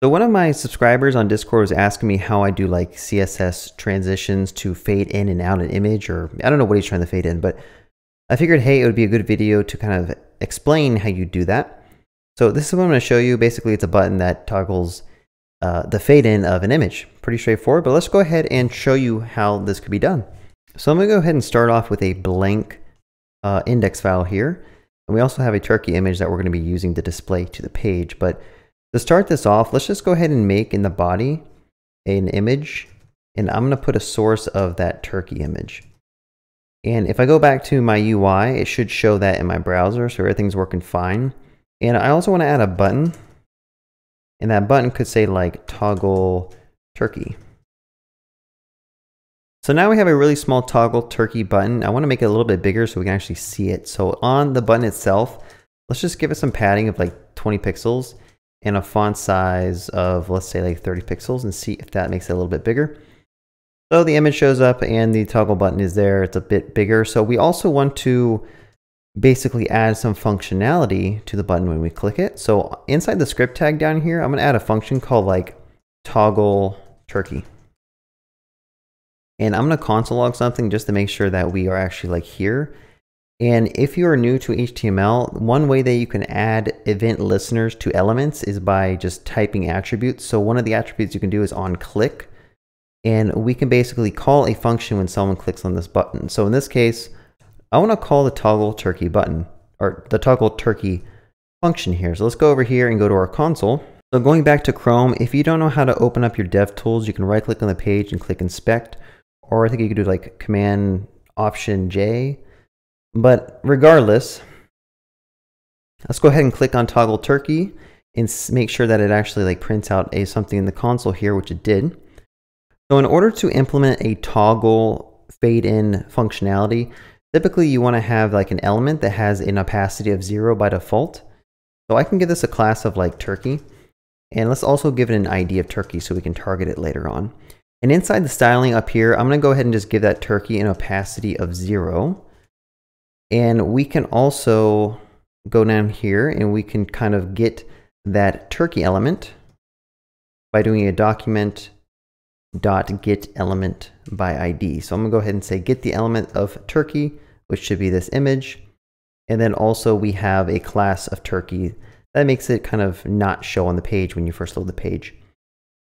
So one of my subscribers on Discord was asking me how I do like CSS transitions to fade in and out an image, or I don't know what he's trying to fade in, but I figured, hey, it would be a good video to kind of explain how you do that. So this is what I'm going to show you. Basically, it's a button that toggles uh, the fade in of an image. Pretty straightforward, but let's go ahead and show you how this could be done. So I'm going to go ahead and start off with a blank uh, index file here. And we also have a turkey image that we're going to be using to display to the page. But to start this off, let's just go ahead and make in the body an image. And I'm going to put a source of that turkey image. And if I go back to my UI, it should show that in my browser, so everything's working fine. And I also want to add a button. And that button could say like toggle turkey. So now we have a really small toggle turkey button. I want to make it a little bit bigger so we can actually see it. So on the button itself, let's just give it some padding of like 20 pixels and a font size of let's say like 30 pixels and see if that makes it a little bit bigger. So the image shows up and the toggle button is there. It's a bit bigger. So we also want to basically add some functionality to the button when we click it. So inside the script tag down here, I'm going to add a function called like toggle turkey. And I'm going to console log something just to make sure that we are actually like here. And if you are new to HTML, one way that you can add event listeners to elements is by just typing attributes. So one of the attributes you can do is on click. And we can basically call a function when someone clicks on this button. So in this case, I want to call the toggle turkey button or the toggle turkey function here. So let's go over here and go to our console. So going back to Chrome, if you don't know how to open up your dev tools, you can right click on the page and click inspect. Or I think you could do like command option J but regardless, let's go ahead and click on toggle turkey and make sure that it actually like prints out a something in the console here, which it did. So in order to implement a toggle fade in functionality, typically you want to have like an element that has an opacity of zero by default. So I can give this a class of like turkey. And let's also give it an ID of turkey so we can target it later on. And inside the styling up here, I'm going to go ahead and just give that turkey an opacity of zero. And we can also go down here and we can kind of get that turkey element by doing a document dot get element by ID. So I'm gonna go ahead and say get the element of turkey, which should be this image. And then also we have a class of turkey that makes it kind of not show on the page when you first load the page.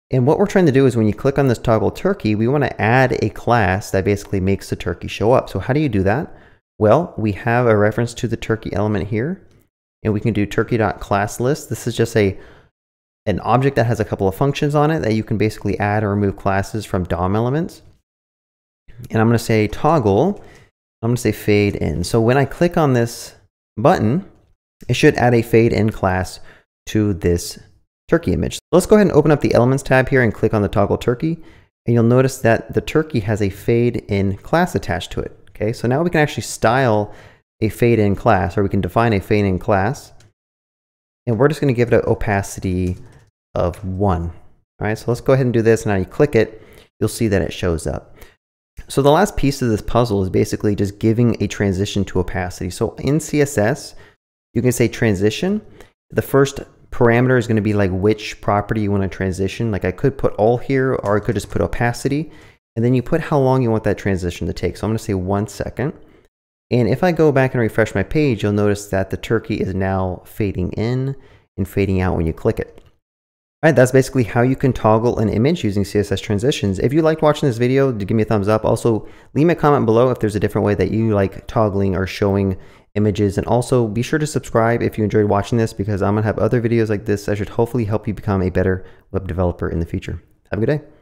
And what we're trying to do is when you click on this toggle turkey, we want to add a class that basically makes the turkey show up. So how do you do that? Well, we have a reference to the turkey element here, and we can do turkey.classlist. This is just a an object that has a couple of functions on it that you can basically add or remove classes from DOM elements. And I'm going to say toggle, I'm going to say fade in. So when I click on this button, it should add a fade in class to this turkey image. Let's go ahead and open up the elements tab here and click on the toggle turkey. And you'll notice that the turkey has a fade in class attached to it. Okay, so now we can actually style a fade in class, or we can define a fade in class. And we're just going to give it an opacity of 1. All right, so let's go ahead and do this. Now you click it, you'll see that it shows up. So the last piece of this puzzle is basically just giving a transition to opacity. So in CSS, you can say transition. The first parameter is going to be like which property you want to transition. Like I could put all here, or I could just put opacity. And then you put how long you want that transition to take. So I'm going to say one second. And if I go back and refresh my page, you'll notice that the turkey is now fading in and fading out when you click it. All right, that's basically how you can toggle an image using CSS transitions. If you liked watching this video, give me a thumbs up. Also, leave me a comment below if there's a different way that you like toggling or showing images. And also be sure to subscribe if you enjoyed watching this because I'm gonna have other videos like this that should hopefully help you become a better web developer in the future. Have a good day.